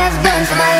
fires been for my